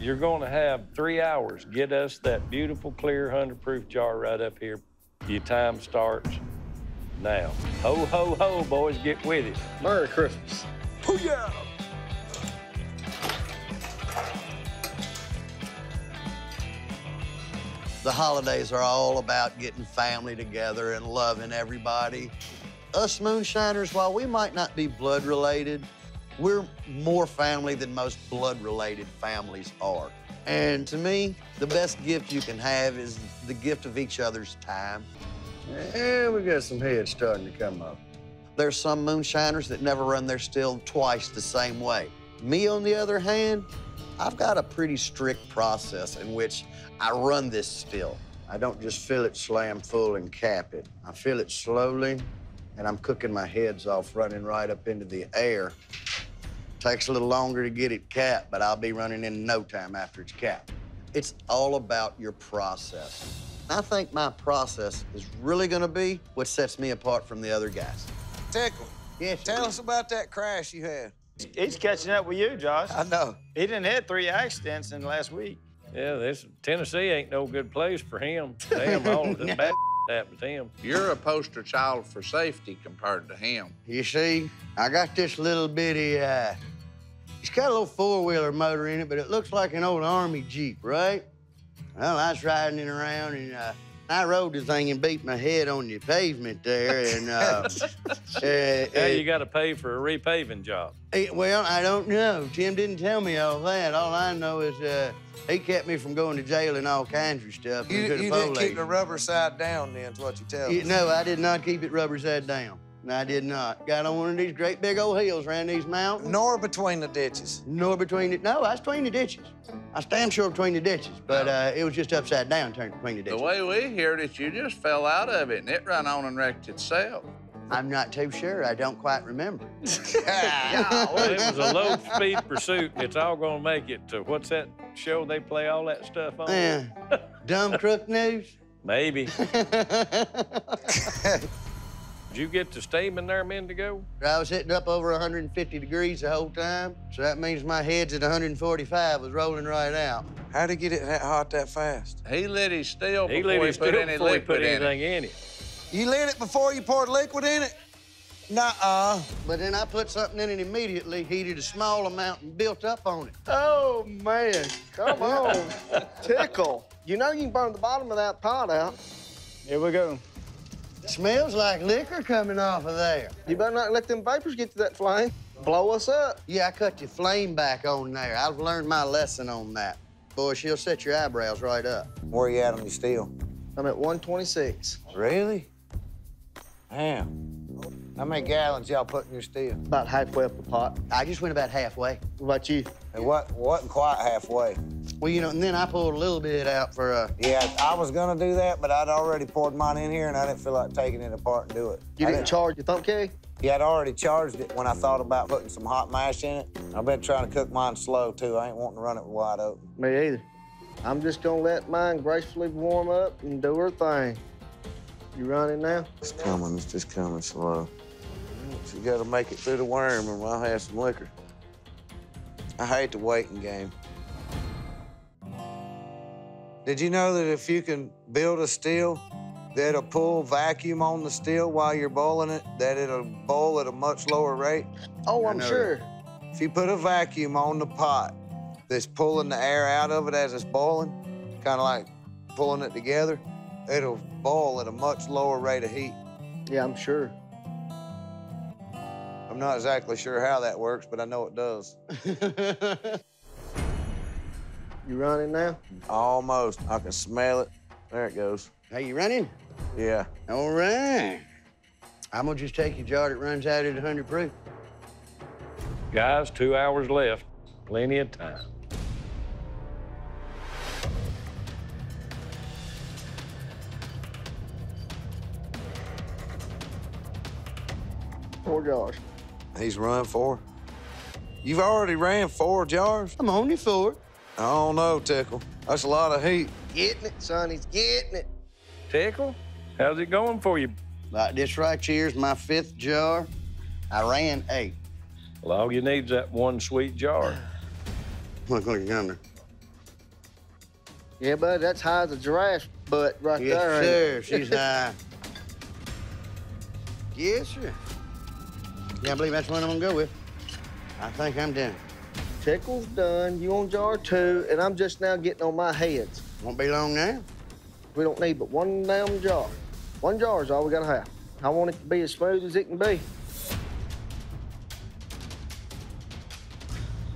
You're going to have three hours. Get us that beautiful, clear, 100-proof jar right up here. Your time starts now. Ho, ho, ho, boys, get with it. Merry Christmas. Booyah! The holidays are all about getting family together and loving everybody. Us moonshiners, while we might not be blood related, we're more family than most blood related families are. And to me, the best gift you can have is the gift of each other's time. And we got some heads starting to come up. There's some moonshiners that never run their still twice the same way. Me, on the other hand, I've got a pretty strict process in which I run this still. I don't just fill it slam full and cap it. I fill it slowly, and I'm cooking my heads off running right up into the air. Takes a little longer to get it capped, but I'll be running in no time after it's capped. It's all about your process. I think my process is really gonna be what sets me apart from the other guys. Tickle, Yes, tell us about that crash you had. He's catching up with you, Josh. I know. He didn't hit three accidents in the last week. Yeah, this Tennessee ain't no good place for him. Damn, all the bad happened to him. You're a poster child for safety compared to him. You see, I got this little bitty, uh, it's got a little four-wheeler motor in it, but it looks like an old Army Jeep, right? Well, I was riding it around, and uh, I rode the thing and beat my head on the pavement there, and, uh, uh, Now uh, you got to pay for a repaving job. Eh, well, I don't know. Tim didn't tell me all that. All I know is uh, he kept me from going to jail and all kinds of stuff. You, you didn't keep the rubber side down then, is what you tell You- us. No, I did not keep it rubber side down. No, I did not. Got on one of these great big old hills around these mountains. Nor between the ditches. Nor between the, no, I was between the ditches. I stand sure between the ditches, but uh, it was just upside down turned between the ditches. The way we heard it, you just fell out of it and it ran on and wrecked itself. I'm not too sure. I don't quite remember. Well, it was a low-speed pursuit. It's all going to make it to what's that show they play all that stuff on? Yeah. Dumb crook news. Maybe. Did you get to Stamen there, Mendigo? I was hitting up over 150 degrees the whole time, so that means my head's at 145 was rolling right out. How'd he get it that hot that fast? He lit his steel He before lit he his put any before he liquid put in it. anything in it. You lit it before you poured liquid in it? Nuh-uh. But then I put something in it immediately, heated a small amount, and built up on it. Oh, man. Come on. Tickle. You know you can burn the bottom of that pot out. Here we go. Smells like liquor coming off of there. You better not let them vapors get to that flame. Blow us up. Yeah, I cut your flame back on there. I've learned my lesson on that. Boy, she'll set your eyebrows right up. Where are you at on your steel? I'm at 126. Really? Damn. How many gallons y'all put in your steel? About halfway up the pot. I just went about halfway. What about you? It wasn't, wasn't quite halfway. Well, you know, and then I pulled a little bit out for, uh, Yeah, I was gonna do that, but I'd already poured mine in here, and I didn't feel like taking it apart and do it. You I didn't charge your thumb keg? Yeah, I'd already charged it when I thought about putting some hot mash in it. I've been trying to cook mine slow, too. I ain't wanting to run it wide open. Me either. I'm just gonna let mine gracefully warm up and do her thing. You running now? It's coming. It's just coming slow. You gotta make it through the worm, and I'll have some liquor. I hate the waiting game. Did you know that if you can build a still that'll pull vacuum on the still while you're boiling it, that it'll boil at a much lower rate? Oh, I I'm know sure. If you put a vacuum on the pot that's pulling the air out of it as it's boiling, kind of like pulling it together, it'll boil at a much lower rate of heat. Yeah, I'm sure. I'm not exactly sure how that works, but I know it does. You running now? Almost. I can smell it. There it goes. hey, you running? Yeah. All right. I'm gonna just take your jar that runs out at 100 proof. Guys, two hours left. Plenty of time. Four jars. He's run four. You've already ran four jars? I'm only for it. I don't know, Tickle. That's a lot of heat. Getting it, son. He's getting it. Tickle, how's it going for you? Like this right here's my fifth jar. I ran eight. Well, all you need is that one sweet jar. Look, look, yonder. Yeah, bud, that's high as a giraffe's butt right Yes, there. ain't it? sir. She's high. yes, sir. Yeah, I believe that's one I'm gonna go with. I think I'm done. Tickle's done. You on jar two, and I'm just now getting on my heads. Won't be long now. We don't need but one damn jar. One jar is all we gotta have. I want it to be as smooth as it can be.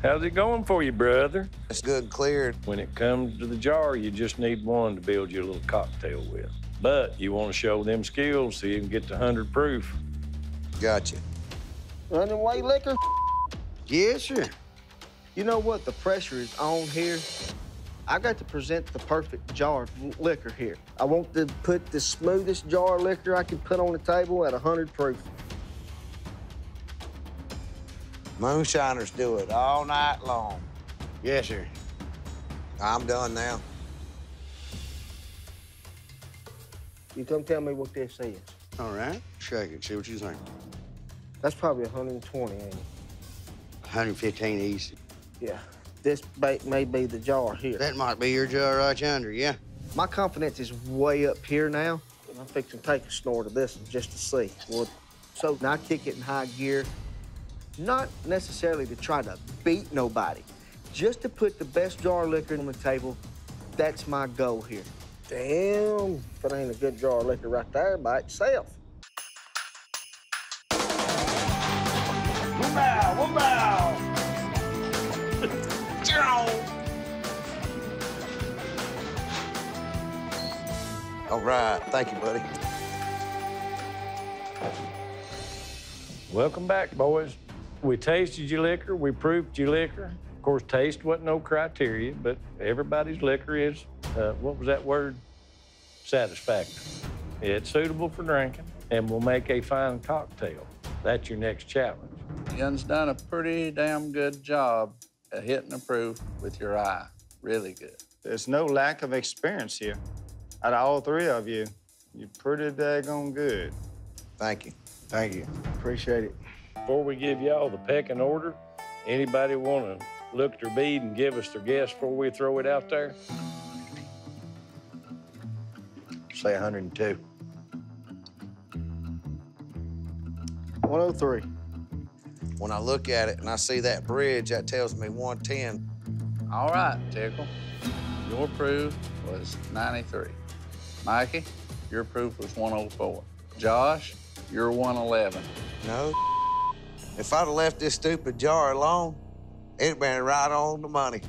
How's it going for you, brother? It's good cleared. When it comes to the jar, you just need one to build your little cocktail with. But you want to show them skills so you can get to 100 proof. Gotcha. Running away liquor. Yes, sir. You know what? The pressure is on here. I got to present the perfect jar of liquor here. I want to put the smoothest jar of liquor I can put on the table at 100 proof. Moonshiners do it all night long. Yes, sir. I'm done now. You come tell me what this is. All right. Shake it. See what you think. That's probably 120, ain't it? 115 easy. Yeah. This bait may be the jar here. That might be your jar right yonder, yeah. My confidence is way up here now. and I'm fixing to take a snort of this one just to see. Well, so now I kick it in high gear, not necessarily to try to beat nobody, just to put the best jar of liquor on the table. That's my goal here. Damn, if it ain't a good jar of liquor right there by itself. All right. Thank you, buddy. Welcome back, boys. We tasted your liquor, we proved your liquor. Of course, taste wasn't no criteria, but everybody's liquor is, uh, what was that word? Satisfactory. It's suitable for drinking, and will make a fine cocktail. That's your next challenge. Young's done a pretty damn good job at hitting the proof with your eye. Really good. There's no lack of experience here. Out of all three of you, you're pretty daggone good. Thank you. Thank you. Appreciate it. Before we give y'all the pecking order, anybody want to look at their bead and give us their guess before we throw it out there? Say 102. 103. When I look at it and I see that bridge, that tells me 110. All right, Tickle. Your proof was 93. Mikey, your proof was 104. Josh, you're 111. No. If I'd have left this stupid jar alone, it'd been right on the money.